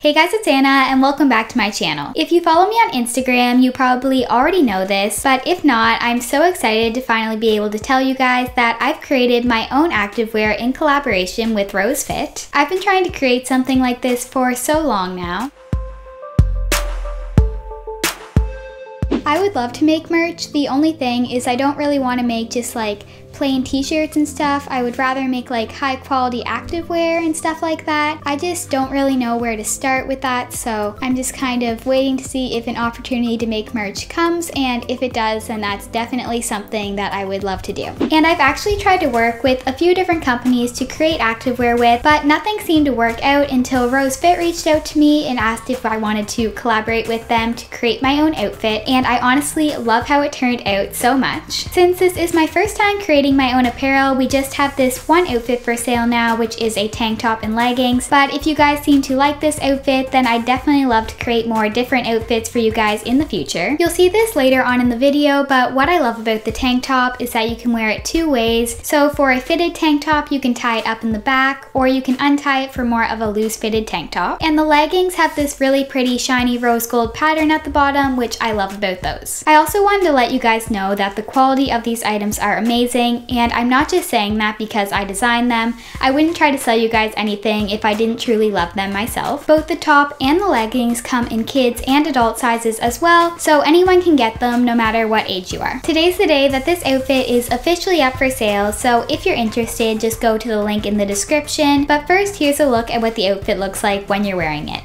Hey guys, it's Anna and welcome back to my channel. If you follow me on Instagram, you probably already know this, but if not, I'm so excited to finally be able to tell you guys that I've created my own activewear in collaboration with Rose Fit. I've been trying to create something like this for so long now. I would love to make merch. The only thing is I don't really want to make just like plain t-shirts and stuff. I would rather make like high quality activewear and stuff like that. I just don't really know where to start with that, so I'm just kind of waiting to see if an opportunity to make merch comes, and if it does, then that's definitely something that I would love to do. And I've actually tried to work with a few different companies to create activewear with, but nothing seemed to work out until Rose Fit reached out to me and asked if I wanted to collaborate with them to create my own outfit, and I honestly love how it turned out so much. Since this is my first time creating creating my own apparel. We just have this one outfit for sale now, which is a tank top and leggings. But if you guys seem to like this outfit, then I definitely love to create more different outfits for you guys in the future. You'll see this later on in the video, but what I love about the tank top is that you can wear it two ways. So for a fitted tank top, you can tie it up in the back, or you can untie it for more of a loose fitted tank top. And the leggings have this really pretty shiny rose gold pattern at the bottom, which I love about those. I also wanted to let you guys know that the quality of these items are amazing and I'm not just saying that because I designed them. I wouldn't try to sell you guys anything if I didn't truly love them myself. Both the top and the leggings come in kids and adult sizes as well, so anyone can get them no matter what age you are. Today's the day that this outfit is officially up for sale, so if you're interested, just go to the link in the description. But first, here's a look at what the outfit looks like when you're wearing it.